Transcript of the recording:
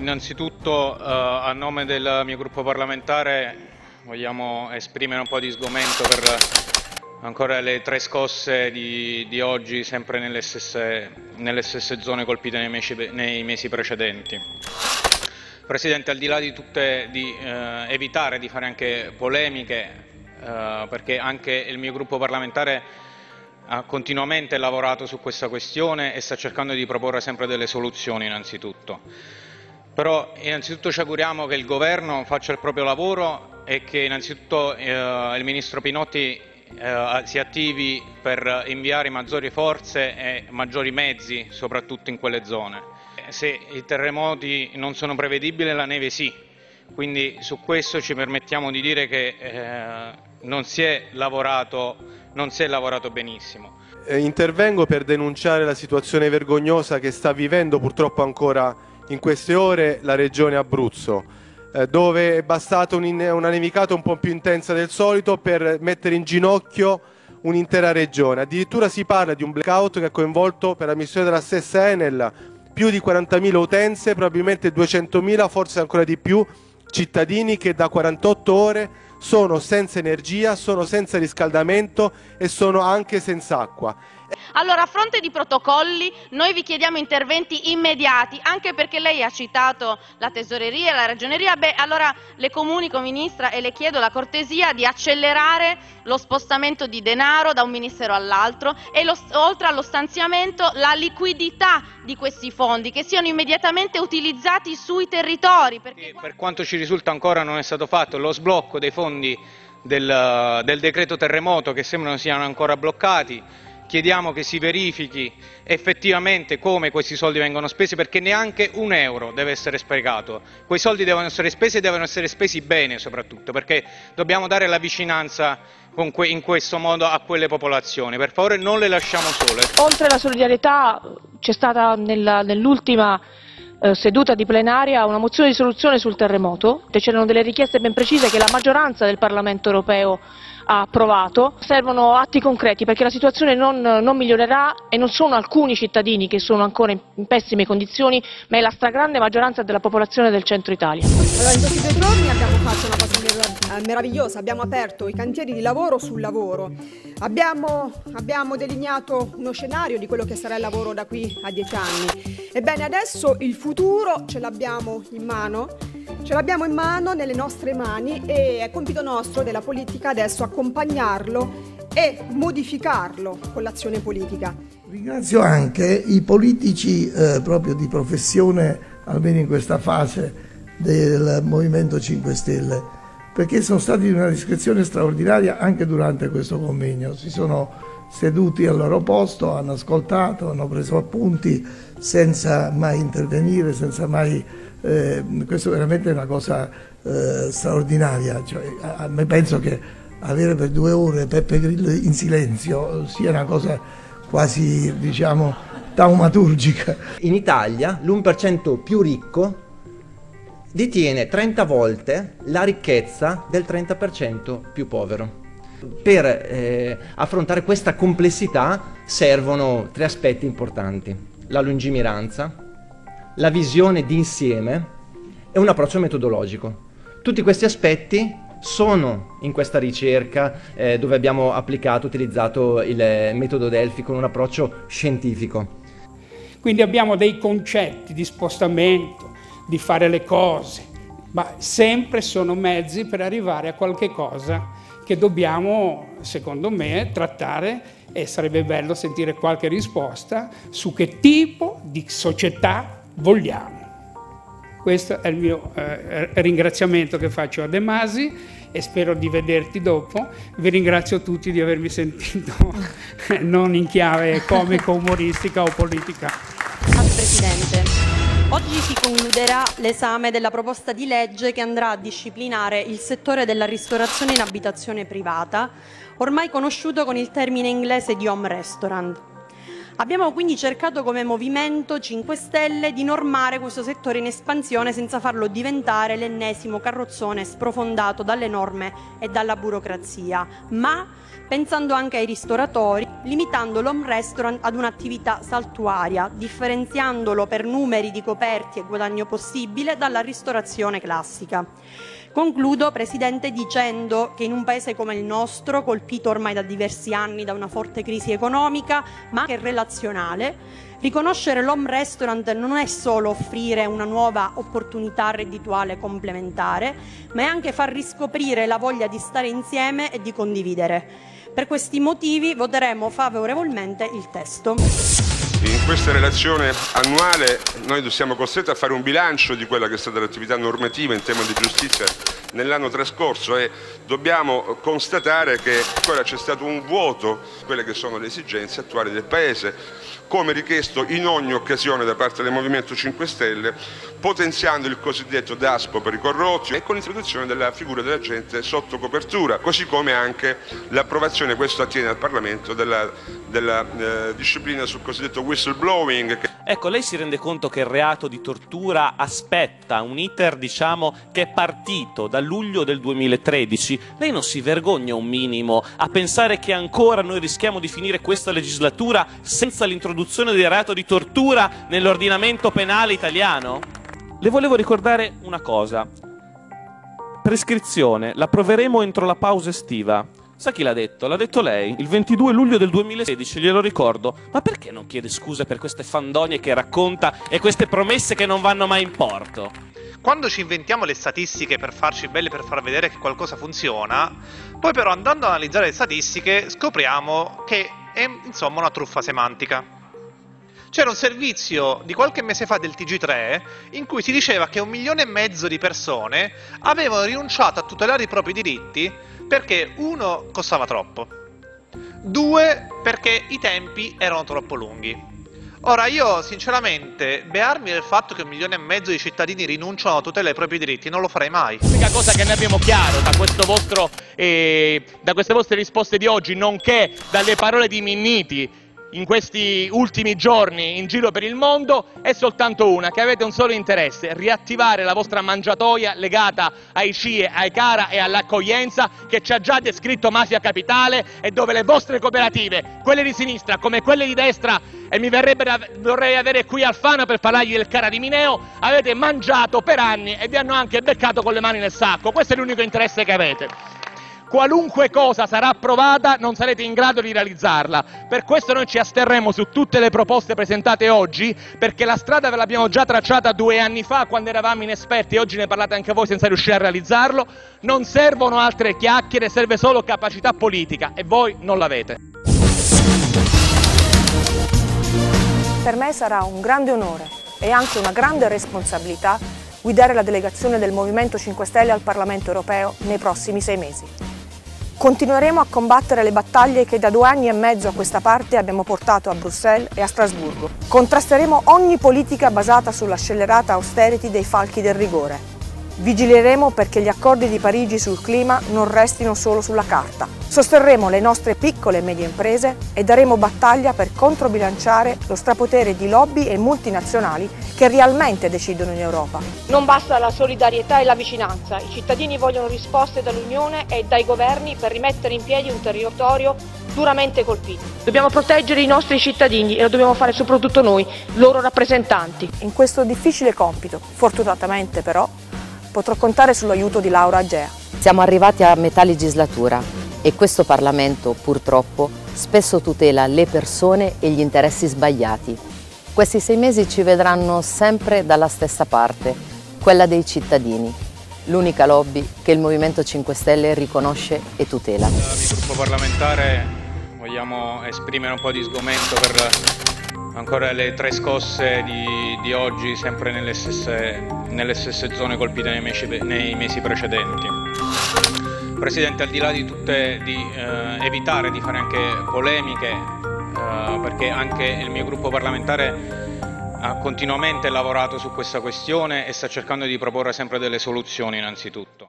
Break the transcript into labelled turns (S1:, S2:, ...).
S1: Innanzitutto eh, a nome del mio gruppo parlamentare vogliamo esprimere un po' di sgomento per ancora le tre scosse di, di oggi sempre nelle stesse, nelle stesse, zone colpite nei mesi, nei mesi, precedenti. Presidente, al di là di, tutte, di eh, evitare di fare anche polemiche, eh, perché anche il mio gruppo parlamentare ha continuamente lavorato su questa questione e sta cercando di proporre sempre delle soluzioni innanzitutto. Però innanzitutto ci auguriamo che il Governo faccia il proprio lavoro e che innanzitutto eh, il Ministro Pinotti eh, si attivi per inviare maggiori forze e maggiori mezzi, soprattutto in quelle zone. Se i terremoti non sono prevedibili, la neve sì, quindi su questo ci permettiamo di dire che eh, non, si lavorato, non si è lavorato benissimo.
S2: Eh, intervengo per denunciare la situazione vergognosa che sta vivendo purtroppo ancora in queste ore la regione Abruzzo, eh, dove è bastata un una nevicata un po' più intensa del solito per mettere in ginocchio un'intera regione. Addirittura si parla di un blackout che ha coinvolto per la missione della stessa Enel più di 40.000 utenze, probabilmente 200.000, forse ancora di più, cittadini che da 48 ore sono senza energia, sono senza riscaldamento e sono anche senza acqua.
S3: Allora, a fronte di protocolli, noi vi chiediamo interventi immediati, anche perché lei ha citato la tesoreria e la ragioneria, beh, allora le comunico, Ministra, e le chiedo la cortesia di accelerare lo spostamento di denaro da un Ministero all'altro e lo, oltre allo stanziamento la liquidità di questi fondi, che siano immediatamente utilizzati sui territori.
S1: Perché... Per quanto ci risulta ancora non è stato fatto lo sblocco dei fondi del, del decreto terremoto che sembrano siano ancora bloccati chiediamo che si verifichi effettivamente come questi soldi vengono spesi perché neanche un euro deve essere sprecato. Quei soldi devono essere spesi e devono essere spesi bene soprattutto perché dobbiamo dare la vicinanza in questo modo a quelle popolazioni. Per favore non le lasciamo sole.
S4: Oltre alla solidarietà c'è stata nell'ultima eh, seduta di plenaria una mozione di soluzione sul terremoto, c'erano delle richieste ben precise che la maggioranza del Parlamento europeo ha approvato, servono atti concreti perché la situazione non, non, migliorerà e non sono alcuni cittadini che sono ancora in, in, pessime condizioni, ma è la stragrande maggioranza della popolazione del centro Italia.
S5: Allora, in questi due giorni abbiamo fatto una cosa eh, meravigliosa, abbiamo aperto i cantieri di lavoro sul lavoro, abbiamo, abbiamo delineato uno scenario di quello che sarà il lavoro da qui a dieci anni. Ebbene, adesso il futuro ce l'abbiamo in mano Ce l'abbiamo in mano, nelle nostre mani e è compito nostro della politica adesso accompagnarlo e modificarlo con l'azione politica.
S6: Ringrazio anche i politici eh, proprio di professione, almeno in questa fase del Movimento 5 Stelle, perché sono stati di una discrezione straordinaria anche durante questo convegno. Si sono seduti al loro posto, hanno ascoltato, hanno preso appunti senza mai intervenire, senza mai eh, questo è veramente una cosa eh, straordinaria. Cioè, a, a me penso che avere per due ore Peppe Grillo in silenzio sia una cosa quasi, diciamo, taumaturgica.
S7: In Italia l'1% più ricco detiene 30 volte la ricchezza del 30% più povero. Per eh, affrontare questa complessità servono tre aspetti importanti. La lungimiranza, la visione d'insieme e un approccio metodologico. Tutti questi aspetti sono in questa ricerca eh, dove abbiamo applicato, utilizzato il metodo Delphi con un approccio scientifico.
S8: Quindi abbiamo dei concetti di spostamento, di fare le cose, ma sempre sono mezzi per arrivare a qualche cosa che dobbiamo, secondo me, trattare e sarebbe bello sentire qualche risposta su che tipo di società vogliamo. Questo è il mio eh, ringraziamento che faccio a De Masi e spero di vederti dopo. Vi ringrazio tutti di avermi sentito non in chiave comico, umoristica o politica.
S9: Presidente, oggi si concluderà l'esame della proposta di legge che andrà a disciplinare il settore della ristorazione in abitazione privata, ormai conosciuto con il termine inglese di home restaurant. Abbiamo quindi cercato come Movimento 5 Stelle di normare questo settore in espansione senza farlo diventare l'ennesimo carrozzone sprofondato dalle norme e dalla burocrazia, ma pensando anche ai ristoratori, limitando l'home restaurant ad un'attività saltuaria, differenziandolo per numeri di coperti e guadagno possibile dalla ristorazione classica. Concludo, Presidente, dicendo che in un paese come il nostro, colpito ormai da diversi anni da una forte crisi economica, ma anche relazionale, riconoscere l'home restaurant non è solo offrire una nuova opportunità reddituale complementare, ma è anche far riscoprire la voglia di stare insieme e di condividere. Per questi motivi voteremo favorevolmente il testo.
S10: In questa relazione annuale noi siamo costretti a fare un bilancio di quella che è stata l'attività normativa in tema di giustizia nell'anno trascorso e dobbiamo constatare che ancora c'è stato un vuoto su quelle che sono le esigenze attuali del Paese, come richiesto in ogni occasione da parte del Movimento 5 Stelle, potenziando il cosiddetto DASPO per i corrotti e con l'introduzione della figura dell'agente sotto copertura, così come anche l'approvazione, questo attiene al Parlamento, della, della eh, disciplina sul cosiddetto whistleblowing.
S11: Ecco, lei si rende conto che il reato di tortura aspetta un iter, diciamo, che è partito da luglio del 2013. Lei non si vergogna un minimo a pensare che ancora noi rischiamo di finire questa legislatura senza l'introduzione del reato di tortura nell'ordinamento penale italiano? Le volevo ricordare una cosa. Prescrizione, l'approveremo entro la pausa estiva. Sa chi l'ha detto? L'ha detto lei, il 22 luglio del 2016, glielo ricordo. Ma perché non chiede scuse per queste fandonie che racconta e queste promesse che non vanno mai in porto?
S12: Quando ci inventiamo le statistiche per farci belle, per far vedere che qualcosa funziona, poi però andando ad analizzare le statistiche scopriamo che è insomma una truffa semantica. C'era un servizio di qualche mese fa del TG3 in cui si diceva che un milione e mezzo di persone avevano rinunciato a tutelare i propri diritti perché uno costava troppo, due perché i tempi erano troppo lunghi. Ora io sinceramente bearmi del fatto che un milione e mezzo di cittadini rinunciano a tutelare i propri diritti non lo farei mai.
S13: L'unica cosa che ne abbiamo chiaro da, vostro, eh, da queste vostre risposte di oggi, nonché dalle parole di Minniti, in questi ultimi giorni in giro per il mondo è soltanto una, che avete un solo interesse, riattivare la vostra mangiatoia legata ai CIE, ai CARA e all'accoglienza che ci ha già descritto Mafia Capitale e dove le vostre cooperative, quelle di sinistra come quelle di destra, e mi verrebbe da, vorrei avere qui Alfano per parlargli del CARA di Mineo, avete mangiato per anni e vi hanno anche beccato con le mani nel sacco, questo è l'unico interesse che avete qualunque cosa sarà approvata non sarete in grado di realizzarla. Per questo noi ci asterremo su tutte le proposte presentate oggi, perché la strada ve l'abbiamo già tracciata due anni fa quando eravamo inesperti e oggi ne parlate anche voi senza riuscire a realizzarlo. Non servono altre chiacchiere, serve solo capacità politica e voi non l'avete.
S4: Per me sarà un grande onore e anche una grande responsabilità guidare la delegazione del Movimento 5 Stelle al Parlamento europeo nei prossimi sei mesi. Continueremo a combattere le battaglie che da due anni e mezzo a questa parte abbiamo portato a Bruxelles e a Strasburgo. Contrasteremo ogni politica basata sulla scellerata austerity dei falchi del rigore. Vigileremo perché gli accordi di Parigi sul clima non restino solo sulla carta. Sosterremo le nostre piccole e medie imprese e daremo battaglia per controbilanciare lo strapotere di lobby e multinazionali che realmente decidono in Europa. Non basta la solidarietà e la vicinanza, i cittadini vogliono risposte dall'Unione e dai governi per rimettere in piedi un territorio duramente colpito. Dobbiamo proteggere i nostri cittadini e lo dobbiamo fare soprattutto noi, loro rappresentanti. In questo difficile compito, fortunatamente però, potrò contare sull'aiuto di Laura Agea.
S14: Siamo arrivati a metà legislatura e questo Parlamento purtroppo spesso tutela le persone e gli interessi sbagliati. Questi sei mesi ci vedranno sempre dalla stessa parte, quella dei cittadini, l'unica lobby che il Movimento 5 Stelle riconosce e tutela.
S1: Il gruppo parlamentare vogliamo esprimere un po' di sgomento per ancora le tre scosse di, di oggi sempre nelle stesse, nelle stesse, zone colpite nei mesi, nei mesi, precedenti. Presidente, al di là di tutte, di eh, evitare di fare anche polemiche, eh, perché anche il mio gruppo parlamentare ha continuamente lavorato su questa questione e sta cercando di proporre sempre delle soluzioni innanzitutto.